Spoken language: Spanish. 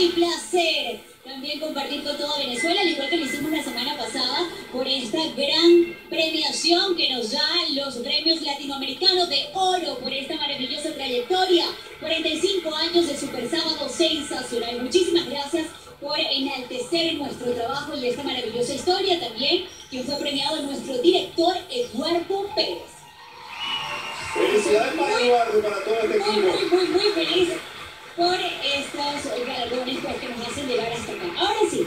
y placer también compartir con toda Venezuela, al igual que lo hicimos la semana pasada, por esta gran premiación que nos da los premios latinoamericanos de oro por esta maravillosa trayectoria. 45 años de Super Sábado sensacional. Muchísimas gracias por enaltecer nuestro trabajo y esta maravillosa historia también, que fue premiado nuestro director Eduardo Pérez. Felicidades para Eduardo para todo este Muy, equipo. muy, muy, muy feliz por estos galardones pues, que nos hacen llegar hasta acá. Ahora sí.